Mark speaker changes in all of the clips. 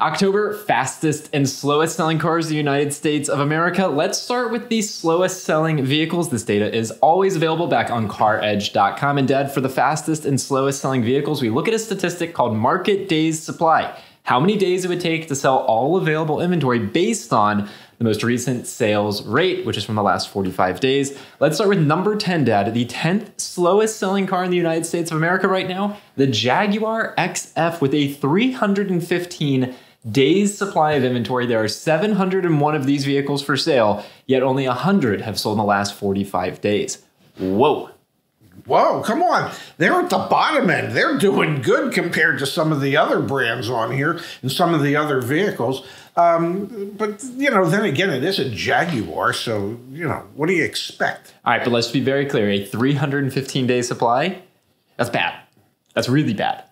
Speaker 1: October, fastest and slowest selling cars in the United States of America. Let's start with the slowest selling vehicles. This data is always available back on caredge.com. And Dad, for the fastest and slowest selling vehicles, we look at a statistic called market days supply. How many days it would take to sell all available inventory based on the most recent sales rate, which is from the last 45 days. Let's start with number 10, Dad. The 10th slowest selling car in the United States of America right now, the Jaguar XF with a 315 days supply of inventory. There are 701 of these vehicles for sale, yet only 100 have sold in the last 45 days. Whoa.
Speaker 2: Whoa, come on. They're at the bottom end. They're doing good compared to some of the other brands on here and some of the other vehicles. Um, but, you know, then again, it is a Jaguar. So, you know, what do you expect?
Speaker 1: All right, but let's be very clear a 315 day supply, that's bad. That's really bad.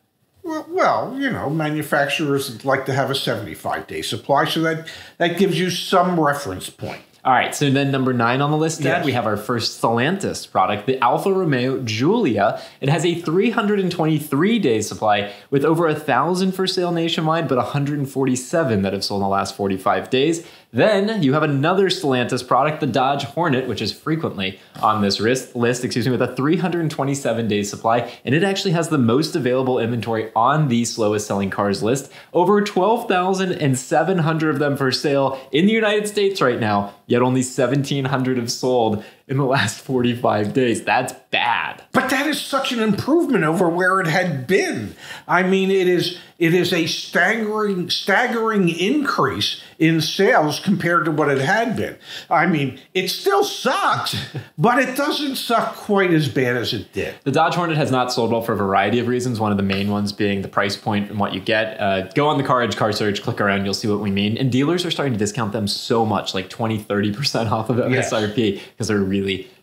Speaker 2: Well, well, you know, manufacturers like to have a 75 day supply. So that, that gives you some reference point.
Speaker 1: All right, so then number nine on the list, Dad,
Speaker 2: Yes.
Speaker 1: we have our first Stellantis product, the Alfa Romeo Giulia. It has a 323 day supply with over a thousand for sale nationwide, but 147 that have sold in the last 45 days. Then you have another Stellantis product, the Dodge Hornet, which is frequently on this list, excuse me, with a 327 day supply, and it actually has the most available inventory on the slowest selling cars list. Over 12,700 of them for sale in the United States right now, yet only 1,700 have sold in the last 45 days. That's bad.
Speaker 2: But that is such an improvement over where it had been. I mean, it is it is a staggering staggering increase in sales compared to what it had been. I mean, it still sucks, but it doesn't suck quite as bad as it did.
Speaker 1: The Dodge Hornet has not sold well for a variety of reasons. One of the main ones being the price point and what you get. Uh, go on the CarEdge Car Search, click around, you'll see what we mean. And dealers are starting to discount them so much, like 20, 30% off of
Speaker 2: Yes.
Speaker 1: MSRP, because they're really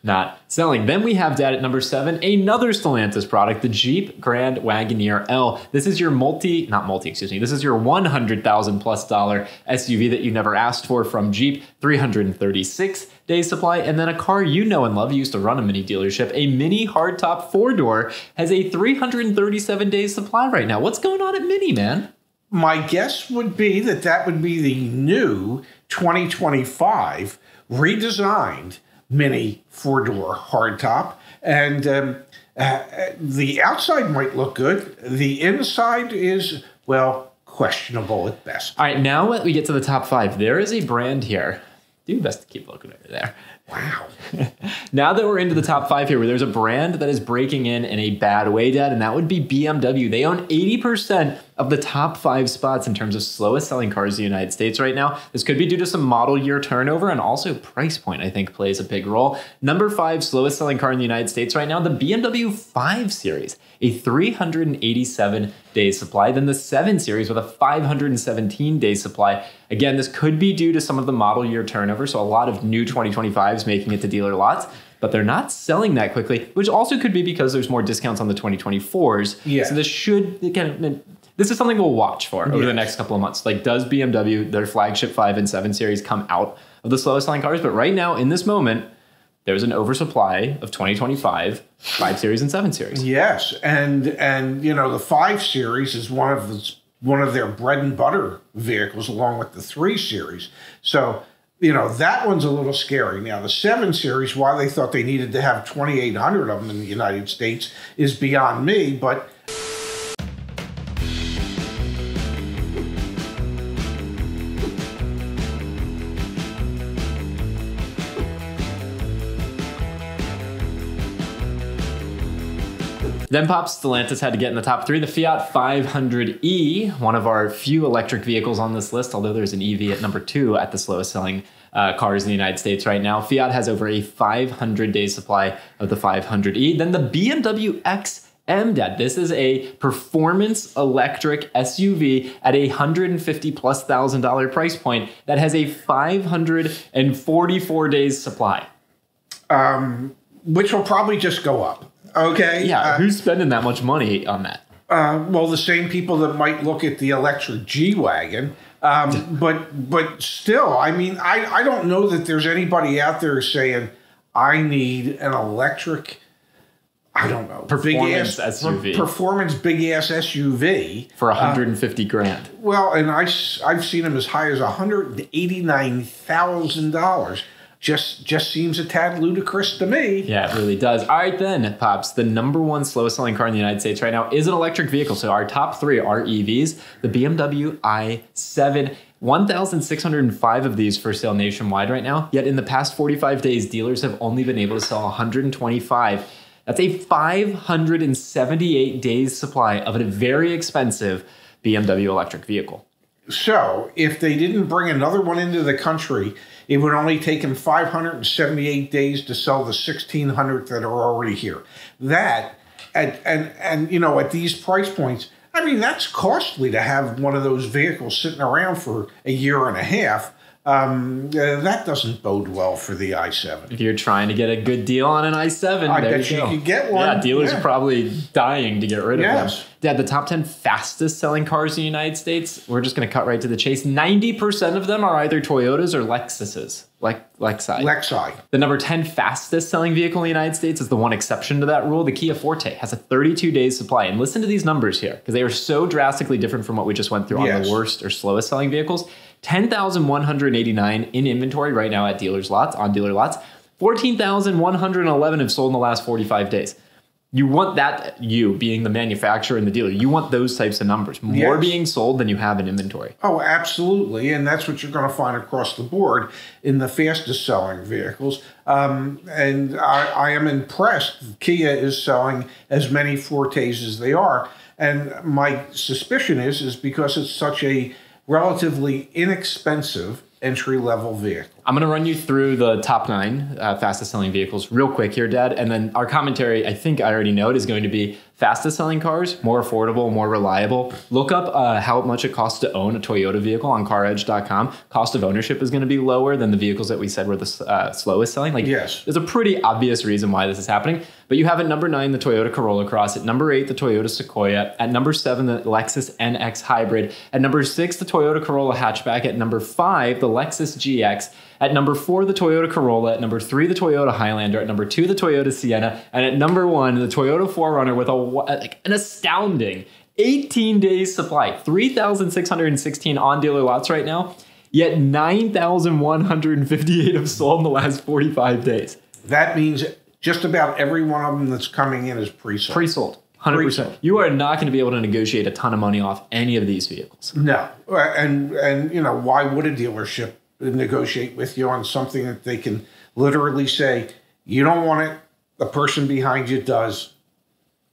Speaker 1: not selling. Then we have Dad at number seven, another Stellantis product, the Jeep Grand Wagoneer L. This is your multi, not multi, excuse me, this is your 100,000 plus dollar SUV that you never asked for from Jeep, 336 days supply. And then a car you know and love, you used to run a mini dealership, a mini hardtop four door has a 337 days supply right now. What's going on at Mini, man?
Speaker 2: My guess would be that that would be the new 2025 redesigned mini four door hardtop. And um, uh, the outside might look good. The inside is, well, questionable at best.
Speaker 1: All right, now we get to the top five, there is a brand here. Do your best to keep looking over there.
Speaker 2: Wow.
Speaker 1: Now that we're into the top five here, where there's a brand that is breaking in in a bad way, Dad, and that would be BMW. They own 80% of the top five spots in terms of slowest selling cars in the United States right now. This could be due to some model year turnover and also price point, I think, plays a big role. Number five slowest selling car in the United States right now, the BMW 5 Series, a 387 day supply. Then the 7 Series with a 517 day supply. Again, this could be due to some of the model year turnover, so a lot of new 2025s making it to dealer lots. But they're not selling that quickly, which also could be because there's more discounts on the 2024s.
Speaker 2: Yeah.
Speaker 1: So this should of this is something we'll watch for over the next couple of months. Like, does BMW, their flagship 5 and 7 series, come out of the slowest selling cars? But right now, in this moment, there's an oversupply of 2025 5 series and 7 series.
Speaker 2: Yes, and and you know the five series is one of the, one of their bread and butter vehicles, along with the three series. So you know that one's a little scary. Now the seven series, why they thought they needed to have twenty eight hundred of them in the United States, is beyond me. But
Speaker 1: Then pops Stellantis had to get in the top three. The Fiat 500e, one of our few electric vehicles on this list, although there's an EV at number two at the slowest selling uh, cars in the United States right now. Fiat has over a 500 day supply of the 500e. Then the BMW XM Dad. This is a performance electric SUV at a hundred and fifty plus thousand dollar price point that has a 544 days supply.
Speaker 2: which will probably just go up. Okay.
Speaker 1: Yeah,
Speaker 2: Uh,
Speaker 1: who's spending that much money on that?
Speaker 2: Uh, well, the same people that might look at the electric G wagon, um, but but still, I mean, I I don't know that there's anybody out there saying I need an electric I don't know.
Speaker 1: Performance
Speaker 2: big ass,
Speaker 1: SUV.
Speaker 2: Performance big ass SUV.
Speaker 1: for 150 grand.
Speaker 2: Well, and I I, have seen them as high as $189,000. Just just seems a tad ludicrous to me.
Speaker 1: Yeah, it really does. All right, then, Pops. The number one slowest selling car in the United States right now is an electric vehicle. So our top three are EVs. The BMW i7. 1,605 of these for sale nationwide right now. Yet in the past 45 days, dealers have only been able to sell 125. That's a 578 days supply of a very expensive BMW electric vehicle.
Speaker 2: So, if they didn't bring another one into the country, it would only take them 578 days to sell the 1,600 that are already here. That, and, and, and you know, at these price points, I mean, that's costly to have one of those vehicles sitting around for a year and a half um, uh, that doesn't bode well for the i7.
Speaker 1: If you're trying to get a good deal on an i7,
Speaker 2: I
Speaker 1: there
Speaker 2: bet
Speaker 1: you,
Speaker 2: you
Speaker 1: go.
Speaker 2: get one.
Speaker 1: Yeah, dealers
Speaker 2: Yeah.
Speaker 1: are probably dying to get rid of
Speaker 2: Yes.
Speaker 1: them. Dad, the top 10 fastest selling cars in the United States, we're just going to cut right to the chase. 90% of them are either Toyotas or Lexuses, like Lexi.
Speaker 2: Lexi.
Speaker 1: The number 10 fastest selling vehicle in the United States is the one exception to that rule. The Kia Forte has a 32 days supply. And listen to these numbers here because they are so drastically different from what we just went through on the worst or slowest selling vehicles. 10,189 in inventory right now at dealers' lots, on dealer lots. 14,111 have sold in the last 45 days. You want that, you being the manufacturer and the dealer, you want those types of numbers. More
Speaker 2: Yes.
Speaker 1: being sold than you have in inventory.
Speaker 2: Oh, absolutely. And that's what you're going to find across the board in the fastest selling vehicles. Um, and I, I am impressed. Kia is selling as many Fortes as they are. And my suspicion is, is because it's such a relatively inexpensive entry level vehicle.
Speaker 1: I'm going to run you through the top nine uh, fastest selling vehicles real quick here, Dad. And then our commentary, I think I already know it, is going to be fastest selling cars, more affordable, more reliable. Look up uh, how much it costs to own a Toyota vehicle on caredge.com. Cost of ownership is going to be lower than the vehicles that we said were the uh, slowest selling. Like,
Speaker 2: Yes.
Speaker 1: there's a pretty obvious reason why this is happening. But you have at number nine the Toyota Corolla Cross, at number eight the Toyota Sequoia, at number seven the Lexus NX Hybrid, at number six the Toyota Corolla Hatchback, at number five the Lexus GX, at number four the Toyota Corolla, at number three the Toyota Highlander, at number two the Toyota Sienna, and at number one the Toyota 4Runner with a like an astounding 18 days supply, 3,616 on dealer lots right now. Yet 9,158 have sold in the last 45 days.
Speaker 2: That means just about every one of them that's coming in is pre sold.
Speaker 1: Pre-sold. 100%.
Speaker 2: Pre-sold.
Speaker 1: You are not going to be able to negotiate a ton of money off any of these vehicles.
Speaker 2: No, and and you know why would a dealership negotiate with you on something that they can literally say you don't want it, the person behind you does,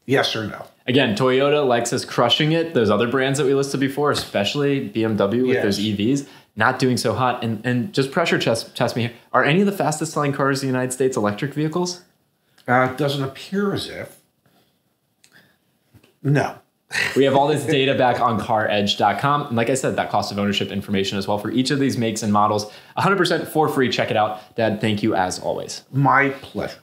Speaker 2: yes or no.
Speaker 1: Again, Toyota, Lexus crushing it. Those other brands that we listed before, especially BMW with
Speaker 2: Yes.
Speaker 1: those EVs, not doing so hot. And and just pressure test, test me here. Are any of the fastest selling cars in the United States electric vehicles?
Speaker 2: Uh, it doesn't appear as if. No.
Speaker 1: We have all this data back on caredge.com. And like I said, that cost of ownership information as well for each of these makes and models. 100% for free. Check it out. Dad, thank you as always.
Speaker 2: My pleasure.